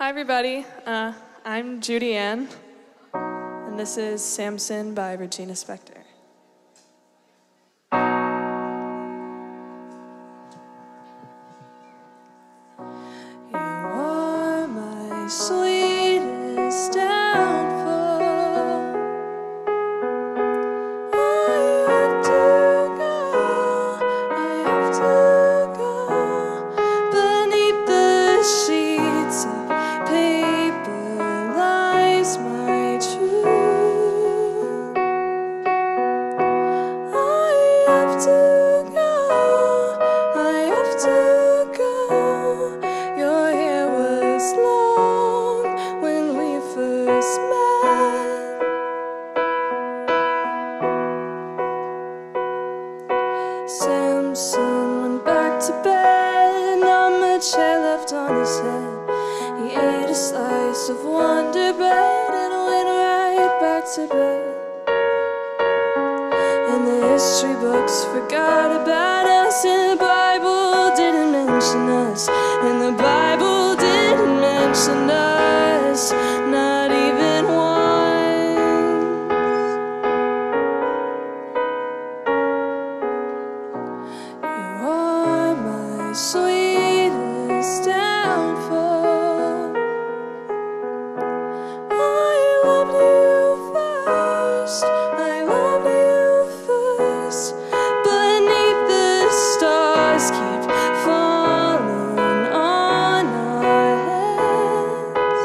Hi, everybody. Uh, I'm Judy Ann, and this is Samson by Regina Spektor. You are my sweetest to go. Your hair was long when we first met. Samson went back to bed, not much hair left on his head. He ate a slice of Wonder Bread and went right back to bed. And the history books forgot about sweetest downfall. I loved you first. I loved you first. Beneath the stars keep falling on our heads.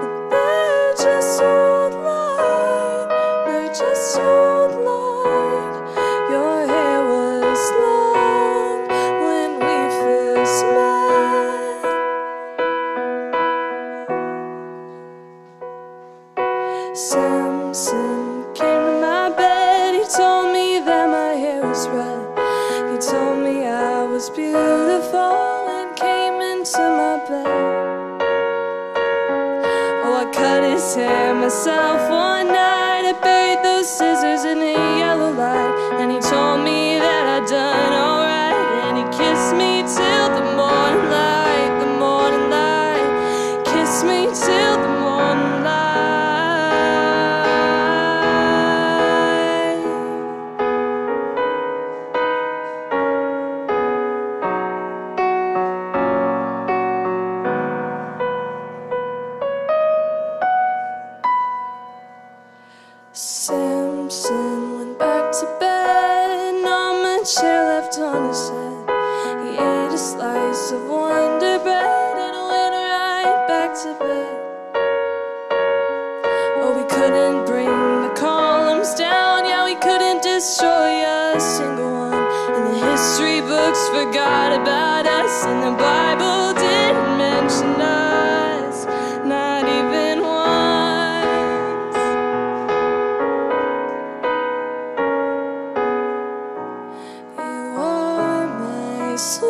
But they're just old light. They're just old Samson came to my bed. He told me that my hair was red. He told me I was beautiful and came into my bed. Oh, I cut his hair myself one night. I buried those scissors in a yellow light. Not much hair left on his head. He ate a slice of Wonder Bread and went right back to bed. Oh, we couldn't bring the columns down, yeah, we couldn't destroy a single one. And the history books forgot about us, and the Bible mais